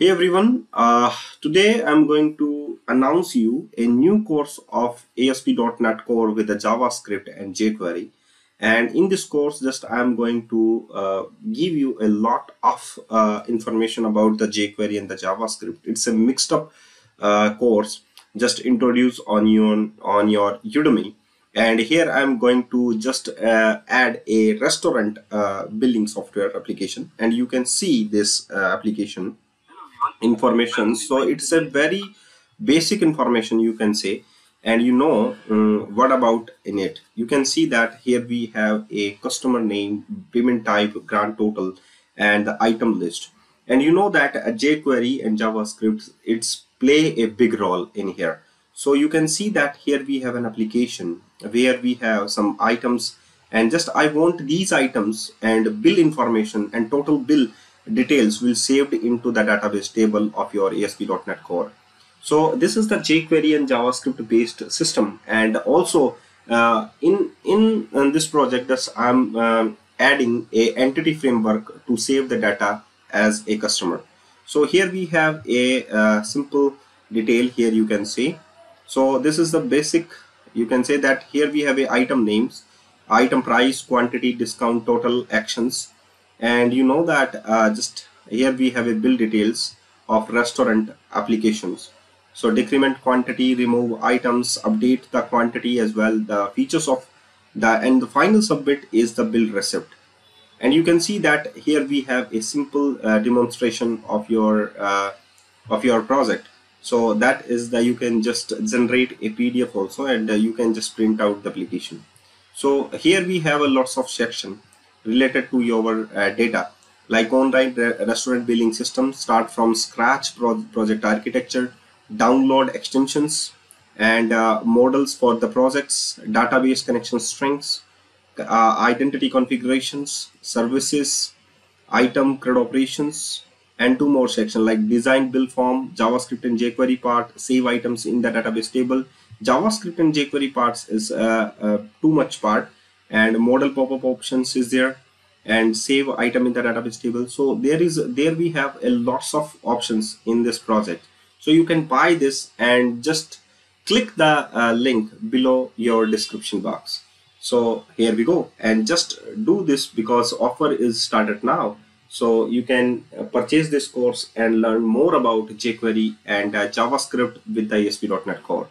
Hey everyone, uh, today I'm going to announce you a new course of ASP.NET Core with the JavaScript and jQuery. And in this course, just I'm going to uh, give you a lot of uh, information about the jQuery and the JavaScript. It's a mixed up uh, course just introduce on your, on your Udemy. And here I'm going to just uh, add a restaurant uh, billing software application. And you can see this application information. So it's a very basic information you can say. And you know um, what about in it? You can see that here we have a customer name payment type grand total and the item list. And you know that jquery and javascript it's play a big role in here. So you can see that here we have an application where we have some items. And just i want these items and bill information and total bill details will saved into the database table of your ASP.NET Core. So this is the jQuery and JavaScript based system and also uh, in, in, in this project that I'm um, adding a entity framework to save the data as a customer. So here we have a uh, simple detail here you can see. So this is the basic you can say that here we have a item names item price quantity discount total actions and you know that uh, just here we have a bill details of restaurant applications. So decrement quantity remove items update the quantity as well. The features of the and the final submit is the bill receipt and you can see that here we have a simple uh, demonstration of your uh, of your project. So that is that you can just generate a pdf also and uh, you can just print out the application. So here we have a lots of section related to your uh, data. Like online restaurant billing system start from scratch pro project architecture download extensions and uh, models for the projects database connection strings uh, identity configurations services item CRUD operations and two more sections like design build form javascript and jquery part save items in the database table. Javascript and jquery parts is uh, uh, too much part and model pop-up options is there and save item in the database table. So there is there we have a lots of options in this project. So you can buy this and just click the uh, link below your description box. So here we go and just do this because offer is started now. So you can uh, purchase this course and learn more about jQuery and uh, JavaScript with the ASP.NET Core